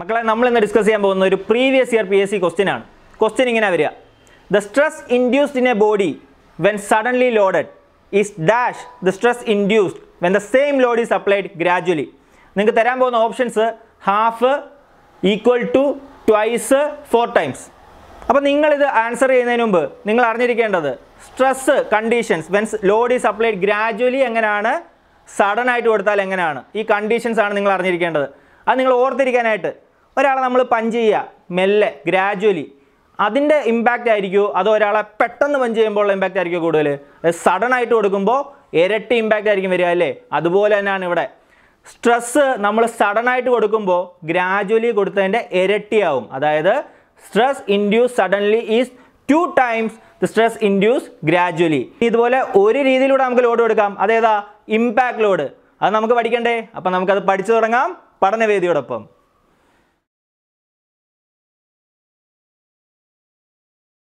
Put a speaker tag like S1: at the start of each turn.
S1: മക്കളെ നമ്മൾ ഇന്ന് ഡിസ്കസ് ചെയ്യാൻ പോകുന്ന ഒരു previous year P S C question ആണ്. ക്വസ്റ്റ്യൻ ഇങ്ങനെ വരിക. The stress induced in a body when suddenly loaded is dash the stress induced when the same load is applied gradually നിങ്ങൾക്ക് തരാൻ പോകുന്ന options half equal to twice four times അപ്പോൾ നിങ്ങളിത് answer ചെയ്യുന്നതിന് മുമ്പ് നിങ്ങൾ അറിഞ്ഞിരിക്കേണ്ടത് stress conditions when load is applied gradually എങ്ങനെയാണ്? സഡൻ ആയിട്ട് കൊടുത്താൽ എങ്ങനെയാണ്? ഈ കണ്ടീഷൻസ് ആണ് നിങ്ങൾ അറിഞ്ഞിരിക്കേണ്ടത്. അത് നിങ്ങൾ ഓർത്തിരിക്കാനായിട്ട് ഒരാളെ നമ്മൾ പഞ്ച് ചെയ്യുക മെല്ലെ ഗ്രാജുവലി അതിന്റെ ഇമ്പാക്റ്റ് ആയിരിക്കുമോ അതോ ഒരാളെ പെട്ടെന്ന് പഞ്ച് ചെയ്യുമ്പോൾ ഇമ്പാക്റ്റ് ആയിരിക്കും കൂടുതൽ സഡൻ ആയിട്ട് കൊടുക്കുമ്പോൾ ഇരട്ടി ഇമ്പാക്റ്റ് ആയിരിക്കും വരിക അല്ലേ? അതുപോലെ തന്നെയാണ് ഇവിടെ. സ്ട്രെസ് നമ്മൾ സഡൻ ആയിട്ട് കൊടുക്കുമ്പോൾ ഗ്രാജുവലി കൊടുത്തതിന്റെ ഇരട്ടിയാവും. അതായത് stress induce suddenly is two times the stress induce gradually ഇതുപോലെ ഒരു രീതിയിലൂടെ നമുക്ക് ലോഡ് കൊടുക്കാം. അതേതാ? ഇമ്പാക്ട് ലോഡ് അത് നമുക്ക് പഠിക്കണ്ടേ? അപ്പം നമുക്കത് പഠിച്ചു തുടങ്ങാം. പഠനവേദിയോടൊപ്പം.